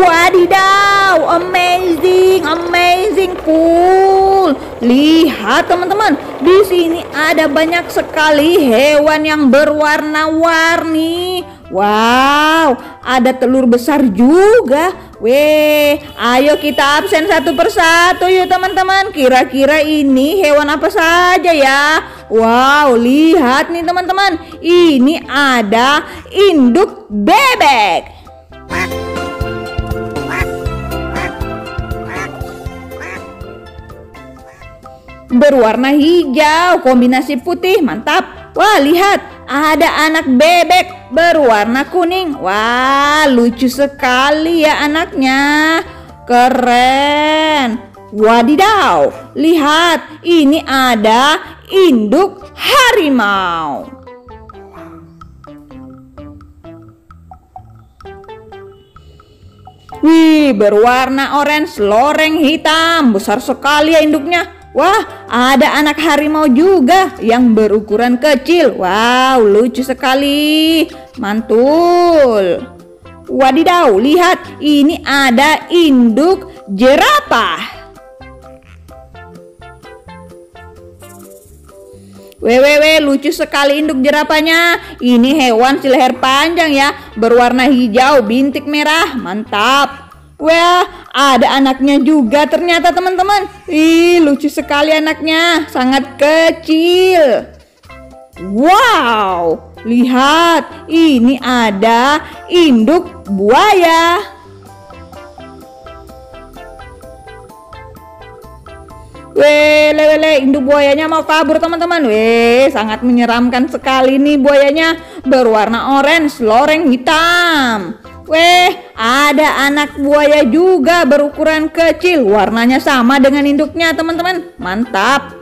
Wadidaw, amazing, amazing, cool. Lihat teman-teman, di sini ada banyak sekali hewan yang berwarna-warni. Wow, ada telur besar juga. Weh, ayo kita absen satu persatu yuk teman-teman. Kira-kira ini hewan apa saja ya? Wow, lihat nih teman-teman. Ini ada induk bebek. Berwarna hijau, kombinasi putih, mantap. Wah, lihat, ada anak bebek berwarna kuning. Wah, lucu sekali ya anaknya. Keren. Wadidaw, lihat, ini ada induk harimau. Wih, berwarna orange, loreng hitam, besar sekali ya induknya. Wah, ada anak harimau juga yang berukuran kecil. Wow, lucu sekali. Mantul. Wadidaw, lihat ini ada induk jerapah. Wewewe lucu sekali induk jerapahnya. Ini hewan si leher panjang ya, berwarna hijau bintik merah. Mantap. Wah, ada anaknya juga ternyata teman-teman. Ih, lucu sekali anaknya, sangat kecil. Wow, lihat, ini ada induk buaya. Weh, lele, induk buayanya mau kabur teman-teman. Weh, sangat menyeramkan sekali nih buayanya. Berwarna orange, loreng hitam. Weh, ada anak buaya juga berukuran kecil. Warnanya sama dengan induknya, teman-teman. Mantap.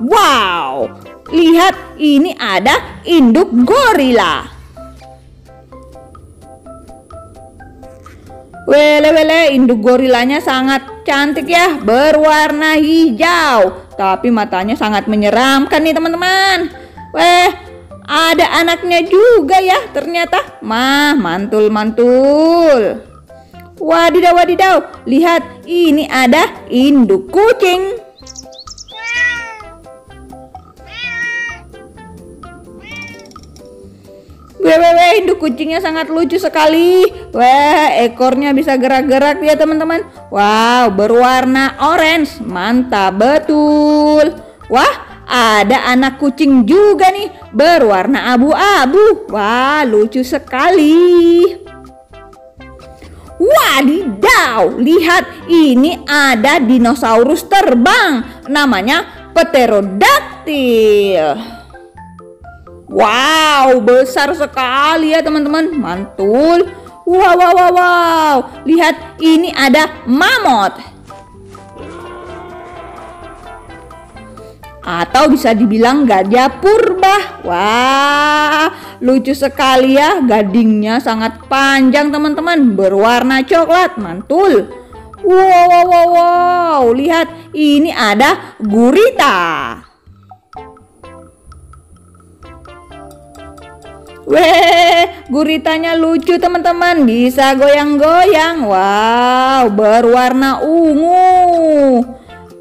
Wow, lihat ini ada induk gorila. Wele wele, induk gorilanya sangat cantik ya, berwarna hijau. Tapi matanya sangat menyeramkan nih teman-teman. Weh, ada anaknya juga ya ternyata. Mah, mantul-mantul. Wadidaw, wadidaw. Lihat, ini ada induk kucing. Wewewe, induk kucingnya sangat lucu sekali. Wah, ekornya bisa gerak-gerak ya teman-teman. Wow, berwarna orange. Mantap betul. Wah, ada anak kucing juga nih berwarna abu-abu. Wah, lucu sekali. Wadidaw, lihat ini ada dinosaurus terbang. Namanya Pterodactyl. Wow, besar sekali ya teman-teman. Mantul. Wow, wow, wow, wow. Lihat, ini ada mamut. Atau bisa dibilang gajah purba. Wah, lucu sekali ya. Gadingnya sangat panjang teman-teman, berwarna coklat, mantul. Wow, wow, wow, wow. lihat ini ada gurita. Weh, guritanya lucu teman-teman, bisa goyang-goyang. Wow, berwarna ungu.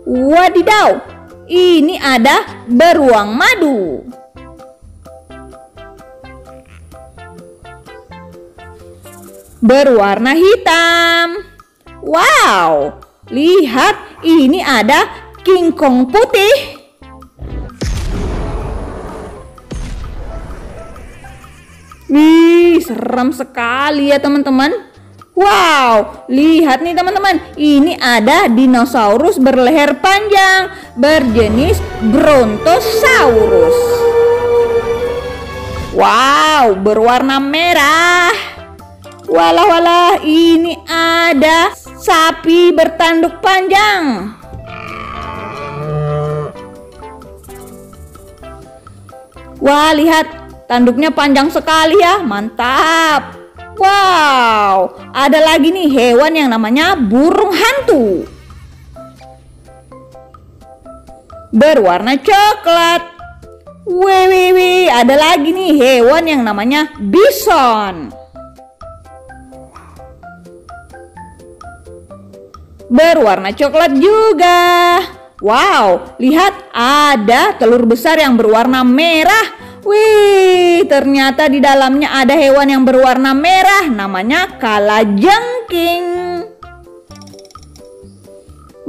Wadidaw, ini ada beruang madu. Berwarna hitam. Wow, lihat ini ada kingkong putih. Wih, seram sekali ya teman-teman. Wow, lihat nih teman-teman, ini ada dinosaurus berleher panjang berjenis Brontosaurus. Wow, berwarna merah. Walah walah, ini ada sapi bertanduk panjang. Wah, lihat tanduknya panjang sekali ya, mantap. Wow, ada lagi nih hewan yang namanya burung hantu. Berwarna coklat. Wih, wih, wih, ada lagi nih hewan yang namanya bison. Berwarna coklat juga. Wow, lihat ada telur besar yang berwarna merah. Wih, ternyata di dalamnya ada hewan yang berwarna merah, namanya kalajengking.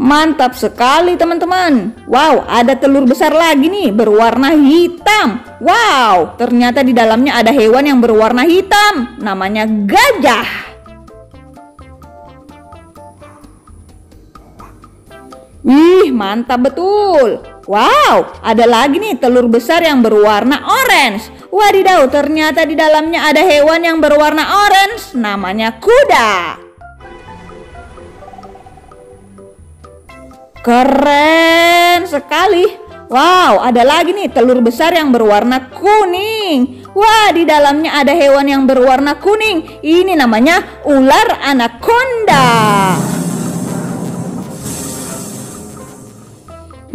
Mantap sekali teman-teman. Wow, ada telur besar lagi nih berwarna hitam. Wow, ternyata di dalamnya ada hewan yang berwarna hitam, namanya gajah. Wih, mantap betul. Wow, ada lagi nih telur besar yang berwarna orange. Wadidaw, ternyata di dalamnya ada hewan yang berwarna orange, namanya kuda. Keren sekali. Wow, ada lagi nih telur besar yang berwarna kuning. Wah, di dalamnya ada hewan yang berwarna kuning. Ini namanya ular anaconda.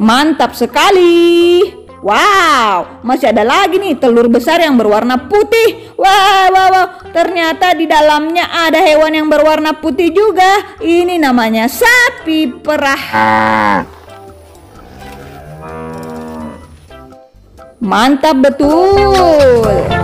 Mantap sekali. Wow, masih ada lagi nih telur besar yang berwarna putih. Wow, wow, wow. Ternyata di dalamnya ada hewan yang berwarna putih juga. Ini namanya sapi perah. Mantap betul.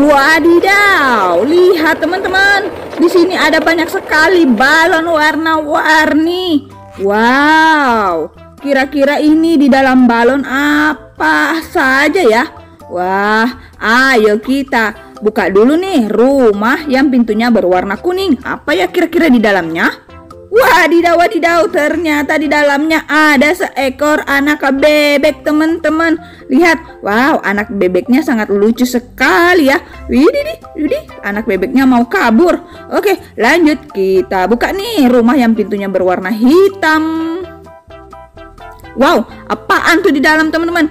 Wadidaw, lihat teman-teman. Di sini ada banyak sekali balon warna-warni. Wow, kira-kira ini di dalam balon apa saja ya? Wah, ayo kita buka dulu nih rumah yang pintunya berwarna kuning. Apa ya kira-kira di dalamnya? Wadidaw, wadidaw, ternyata di dalamnya ada seekor anak bebek teman-teman. Lihat, wow, anak bebeknya sangat lucu sekali ya. Widih, widih, anak bebeknya mau kabur. Oke, lanjut kita buka nih rumah yang pintunya berwarna hitam. Wow, apaan tuh di dalam teman-teman?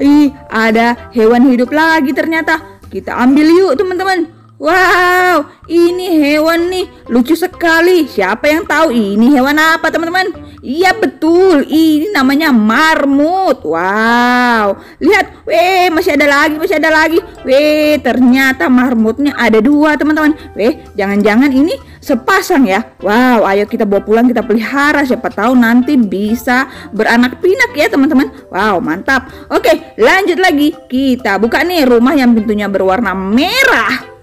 Ih, ada hewan hidup lagi ternyata. Kita ambil yuk teman-teman. Wow, ini hewan nih lucu sekali. Siapa yang tahu ini hewan apa, teman-teman? Iya betul, ini namanya marmut. Wow, lihat, weh masih ada lagi, masih ada lagi. Weh, ternyata marmutnya ada dua, teman-teman. Weh, jangan-jangan ini sepasang ya. Wow, ayo kita bawa pulang, kita pelihara. Siapa tahu nanti bisa beranak pinak ya, teman-teman. Wow, mantap. Oke, lanjut lagi. Kita buka nih rumah yang pintunya berwarna merah.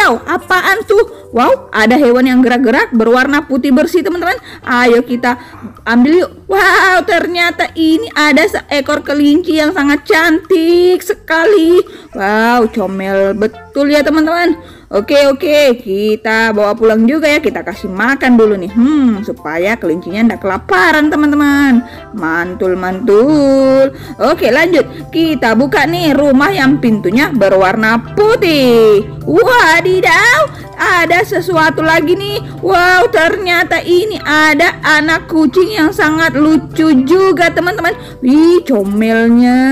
Wadidaw, apaan tuh? Wow, ada hewan yang gerak-gerak berwarna putih bersih teman-teman. Ayo kita ambil yuk. Wow, ternyata ini ada seekor kelinci yang sangat cantik sekali. Wow, comel betul ya teman-teman. Oke oke kita bawa pulang juga ya. Kita kasih makan dulu nih. Hmm supaya kelincinya ndak kelaparan teman-teman. Mantul mantul oke lanjut. Kita buka nih rumah yang pintunya berwarna putih. Wadidaw ada sesuatu lagi nih. Wow ternyata ini ada anak kucing yang sangat lucu juga teman-teman. Wih comelnya.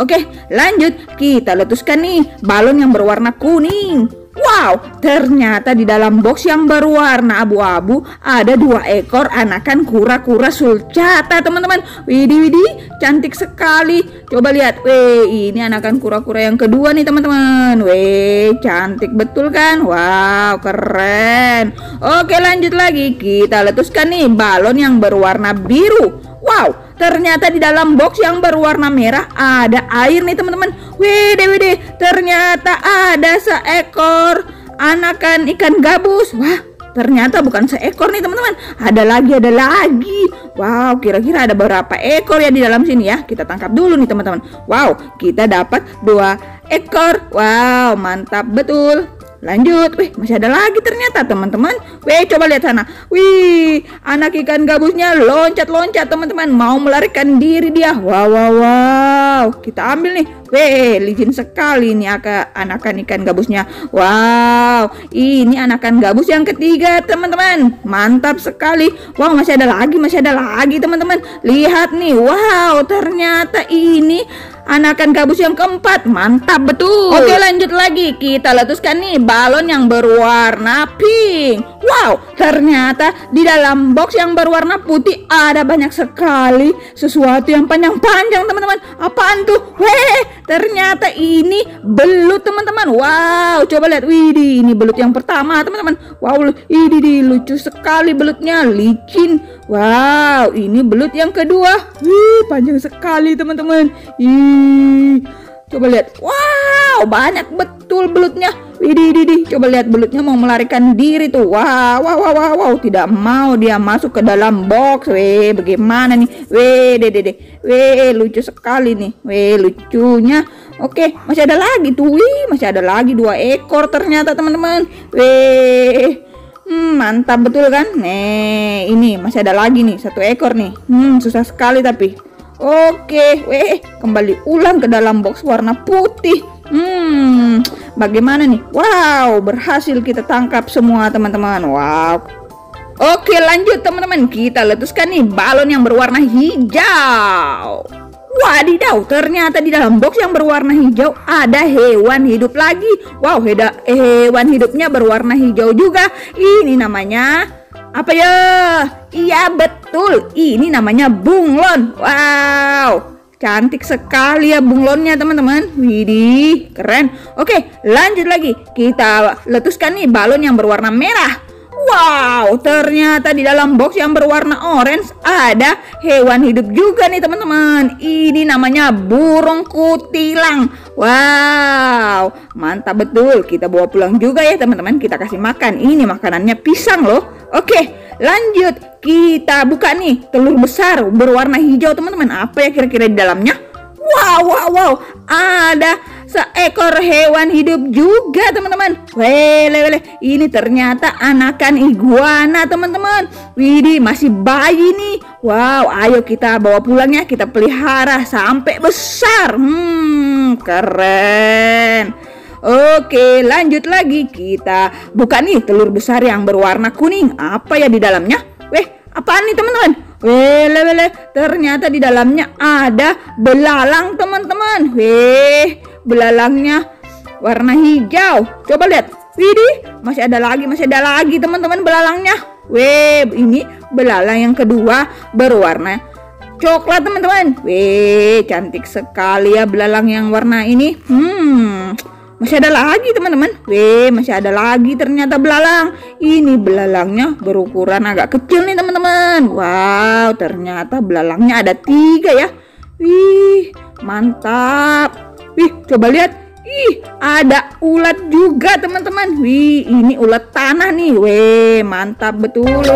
Oke, lanjut. Kita letuskan nih balon yang berwarna kuning. Wow, ternyata di dalam box yang berwarna abu-abu ada dua ekor anakan kura-kura sulcata, teman-teman. Widih, widih, cantik sekali. Coba lihat, weh, ini anakan kura-kura yang kedua nih, teman-teman. Weh, cantik betul kan? Wow, keren. Oke, lanjut lagi. Kita letuskan nih balon yang berwarna biru. Wow, ternyata di dalam box yang berwarna merah ada air nih teman-teman. Wede wede, ternyata ada seekor anakan ikan gabus. Wah, ternyata bukan seekor nih teman-teman. Ada lagi, ada lagi. Wow, kira-kira ada berapa ekor ya di dalam sini ya? Kita tangkap dulu nih teman-teman. Wow, kita dapat dua ekor. Wow, mantap betul. Lanjut, wih masih ada lagi ternyata teman-teman. Wih coba lihat sana. Wih anak ikan gabusnya loncat-loncat teman-teman. Mau melarikan diri dia. Wow wow wow. Kita ambil nih. Wih licin sekali nih anakan ikan gabusnya. Wow ini anakan gabus yang ketiga teman-teman. Mantap sekali. Wow masih ada lagi masih ada lagi teman-teman. Lihat nih. Wow ternyata ini anakan gabus yang keempat mantap betul oke lanjut lagi kita letuskan nih balon yang berwarna pink wow ternyata di dalam box yang berwarna putih ada banyak sekali sesuatu yang panjang-panjang teman-teman apaan tuh weh ternyata ini belut teman-teman. Wow coba lihat. Widih ini belut yang pertama teman-teman. Wow ini lucu sekali belutnya licin. Wow ini belut yang kedua. Wih panjang sekali teman-teman. Ih Coba lihat. Wow, banyak betul belutnya. Widih, coba lihat belutnya mau melarikan diri tuh. Wow, wow, wow, wow, wow. Tidak mau dia masuk ke dalam box. Weh, bagaimana nih? Weh, deh, deh, deh. Weh, lucu sekali nih. Weh, lucunya. Oke, masih ada lagi tuh. Wih, masih ada lagi dua ekor ternyata teman-teman. Weh. Hmm, mantap betul kan? Nih, ini masih ada lagi nih, satu ekor nih. Hmm, susah sekali tapi. Oke, weh, kembali ulang ke dalam box warna putih. Hmm, bagaimana nih? Wow, berhasil kita tangkap semua teman-teman. Wow. Oke, lanjut teman-teman. Kita letuskan nih balon yang berwarna hijau. Wadidaw, ternyata di dalam box yang berwarna hijau ada hewan hidup lagi. Wow, hewan hidupnya berwarna hijau juga. Ini namanya apa ya? Iya betul, ini namanya bunglon. Wow, cantik sekali ya bunglonnya teman-teman. Widih, keren. Oke, lanjut lagi. Kita letuskan nih balon yang berwarna merah. Wow, ternyata di dalam box yang berwarna orange ada hewan hidup juga nih teman-teman. Ini namanya burung kutilang. Wow, mantap betul. Kita bawa pulang juga ya teman-teman. Kita kasih makan. Ini makanannya pisang loh. Oke, lanjut. Kita buka nih telur besar berwarna hijau teman-teman. Apa ya kira-kira di dalamnya? Wow, wow, wow. Ada seekor hewan hidup juga teman-teman. Wele, wele. Ini ternyata anakan iguana teman-teman. Widih, masih bayi nih. Wow, ayo kita bawa pulang ya. Kita pelihara sampai besar. Hmm, keren. Oke, lanjut lagi. Kita buka nih telur besar yang berwarna kuning. Apa ya di dalamnya? Weh, apaan nih teman-teman? Wele wele, ternyata di dalamnya ada belalang teman-teman. Weh, belalangnya warna hijau. Coba lihat. Widih, masih ada lagi, masih ada lagi teman-teman belalangnya. Weh, ini belalang yang kedua berwarna coklat teman-teman. Weh, cantik sekali ya belalang yang warna ini. Hmm, masih ada lagi teman-teman. Weh, masih ada lagi ternyata belalang. Ini belalangnya berukuran agak kecil nih teman-teman. Wow, ternyata belalangnya ada tiga ya. Wih, mantap. Wih, coba lihat. Ih, ada ulat juga teman-teman. Wih, ini ulat tanah nih. Weh, mantap betul.